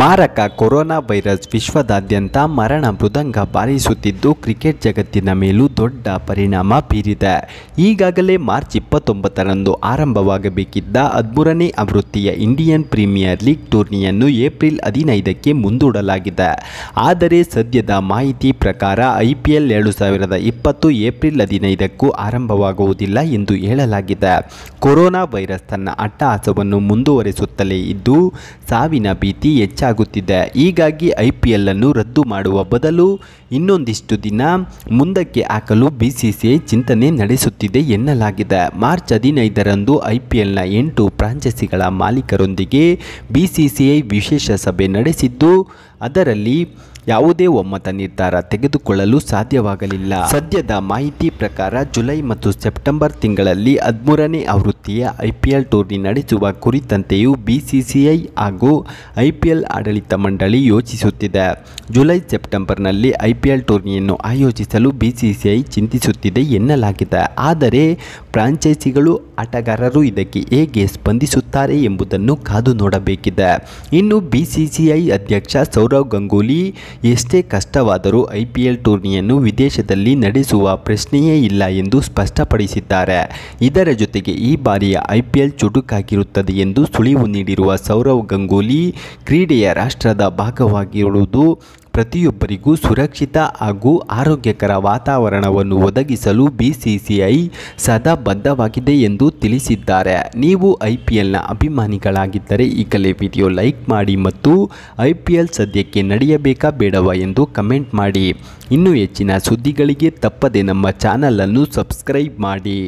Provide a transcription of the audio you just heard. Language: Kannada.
ಮಾರಕ ಕೊರೋನಾ ವೈರಸ್ ವಿಶ್ವದಾದ್ಯಂತ ಮರಣ ಮೃದಂಗ ಬಾರಿಸುತ್ತಿದ್ದು ಕ್ರಿಕೆಟ್ ಜಗತ್ತಿನ ಮೇಲೂ ದೊಡ್ಡ ಪರಿಣಾಮ ಬೀರಿದೆ. ಈಗಾಗಲೇ ಮಾರ್ಚ್ ಇಪ್ಪತ್ತೊಂಬತ್ತರಂದು ಆರಂಭವಾಗಬೇಕಿದ್ದ ಹದಿಮೂರನೇ ಆವೃತ್ತಿಯ ಇಂಡಿಯನ್ ಪ್ರೀಮಿಯರ್ ಲೀಗ್ ಟೂರ್ನಿಯನ್ನು ಏಪ್ರಿಲ್ ಹದಿನೈದಕ್ಕೆ ಮುಂದೂಡಲಾಗಿದೆ. ಆದರೆ ಸದ್ಯದ ಮಾಹಿತಿ ಪ್ರಕಾರ ಐಪಿಎಲ್ ಎರಡು ಸಾವಿರದ ಇಪ್ಪತ್ತು ಏಪ್ರಿಲ್ ಹದಿನೈದಕ್ಕೂ ಆರಂಭವಾಗುವುದಿಲ್ಲ ಎಂದು ಹೇಳಲಾಗಿದೆ. ಕೊರೋನಾ ವೈರಸ್ ತನ್ನ ಅಟ್ಟಹಾಸವನ್ನು ಮುಂದುವರಿಸುತ್ತಲೇ ಇದ್ದು, ಸಾವಿನ ಭೀತಿ ಹೆಚ್ಚಾಗುತ್ತಿದೆ. ಹೀಗಾಗಿ ಐ ಪಿ ಎಲ್ಲನ್ನು ರದ್ದು ಮಾಡುವ ಬದಲು ಇನ್ನೊಂದಿಷ್ಟು ದಿನ ಮುಂದಕ್ಕೆ ಹಾಕಲು ಬಿ ಸಿ ಸಿ ಐ ಚಿಂತನೆ ನಡೆಸುತ್ತಿದೆ ಎನ್ನಲಾಗಿದೆ. ಮಾರ್ಚ್ ಹದಿನೈದರಂದು ಐ ಪಿ ಎಲ್ನ ಎಂಟು ಫ್ರಾಂಚೈಸಿಗಳ ಮಾಲೀಕರೊಂದಿಗೆ ಬಿ ಸಿ ಐ ವಿಶೇಷ ಸಭೆ ನಡೆಸಿದ್ದು, ಅದರಲ್ಲಿ ಯಾವುದೇ ಒಮ್ಮತ ನಿರ್ಧಾರ ತೆಗೆದುಕೊಳ್ಳಲು ಸಾಧ್ಯವಾಗಲಿಲ್ಲ. ಸದ್ಯದ ಮಾಹಿತಿ ಪ್ರಕಾರ ಜುಲೈ ಮತ್ತು ಸೆಪ್ಟೆಂಬರ್ ತಿಂಗಳಲ್ಲಿ ಹದಿಮೂರನೇ ಆವೃತ್ತಿಯ ಐಪಿಎಲ್ ಟೂರ್ನಿ ನಡೆಸುವ ಕುರಿತಂತೆಯೂ ಬಿಸಿಸಿಐ ಹಾಗೂ ಐಪಿಎಲ್ ಆಡಳಿತ ಮಂಡಳಿ ಯೋಚಿಸುತ್ತಿದೆ. ಜುಲೈ, ಸೆಪ್ಟೆಂಬರ್ನಲ್ಲಿ ಐಪಿಎಲ್ ಟೂರ್ನಿಯನ್ನು ಆಯೋಜಿಸಲು ಬಿಸಿಸಿಐ ಚಿಂತಿಸುತ್ತಿದೆ ಎನ್ನಲಾಗಿದೆ. ಆದರೆ ಫ್ರಾಂಚೈಸಿಗಳು ಆಟಗಾರರು ಇದಕ್ಕೆ ಹೇಗೆ ಸ್ಪಂದಿಸುತ್ತಾರೆ ಎಂಬುದನ್ನು ಕಾದು ನೋಡಬೇಕಿದೆ. ಇನ್ನು ಬಿಸಿಸಿಐ ಅಧ್ಯಕ್ಷ ಸೌರವ್ ಗಂಗೂಲಿ, ಎಷ್ಟೇ ಕಷ್ಟವಾದರೂ ಐ ಪಿ ಎಲ್ ಟೂರ್ನಿಯನ್ನು ವಿದೇಶದಲ್ಲಿ ನಡೆಸುವ ಪ್ರಶ್ನೆಯೇ ಇಲ್ಲ ಎಂದು ಸ್ಪಷ್ಟಪಡಿಸಿದ್ದಾರೆ. ಇದರ ಜೊತೆಗೆ ಈ ಬಾರಿಯ ಐ ಪಿ ಎಲ್ ಚುಟುಕಾಗಿರುತ್ತದೆ ಎಂದು ಸುಳಿವು ನೀಡಿರುವ ಸೌರವ್ ಗಂಗೂಲಿ, ಕ್ರೀಡೆಯ ರಾಷ್ಟ್ರದ ಭಾಗವಾಗಿರುವುದು ಪ್ರತಿಯೊಬ್ಬರಿಗೂ ಸುರಕ್ಷಿತ ಹಾಗೂ ಆರೋಗ್ಯಕರ ವಾತಾವರಣವನ್ನು ಒದಗಿಸಲು ಬಿಸಿಸಿಐ ಸದಾ ಬದ್ಧವಾಗಿದೆ ಎಂದು ತಿಳಿಸಿದ್ದಾರೆ. ನೀವು ಐ ಪಿ ಎಲ್ನ ಅಭಿಮಾನಿಗಳಾಗಿದ್ದರೆ ಈಗಲೇ ವಿಡಿಯೋ ಲೈಕ್ ಮಾಡಿ ಮತ್ತು ಐ ಪಿ ಎಲ್ ಸದ್ಯಕ್ಕೆ ನಡೆಯಬೇಕಾ ಬೇಡವಾ ಎಂದು ಕಮೆಂಟ್ ಮಾಡಿ. ಇನ್ನೂ ಹೆಚ್ಚಿನ ಸುದ್ದಿಗಳಿಗೆ ತಪ್ಪದೆ ನಮ್ಮ ಚಾನಲನ್ನು ಸಬ್ಸ್ಕ್ರೈಬ್ ಮಾಡಿ.